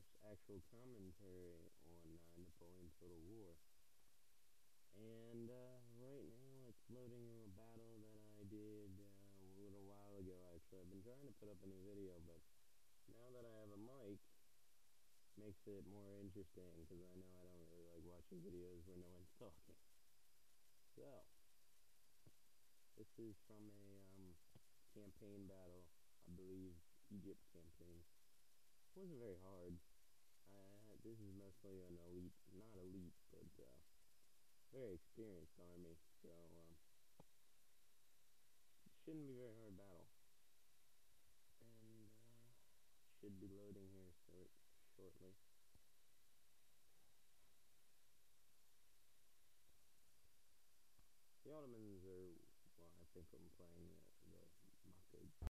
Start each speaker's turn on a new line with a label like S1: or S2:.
S1: first actual commentary on uh, Napoleon Total War. And uh, right now it's loading a battle that I did uh, a little while ago actually. I've been trying to put up a new video, but now that I have a mic, makes it more interesting because I know I don't really like watching videos where no one's talking. So, this is from a um, campaign battle, I believe Egypt campaign. It wasn't very hard. Uh, this is mostly an elite, not elite, but uh, very experienced army, so um, shouldn't be very hard battle. And uh, should be loading here short, shortly. The Ottomans are, well, I think I'm playing the, the